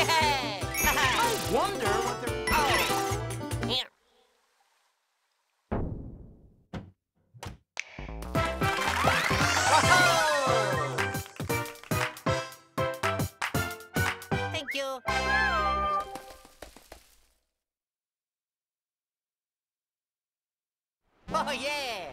I wonder what they're... Oh! Here. Thank you. Oh, yeah!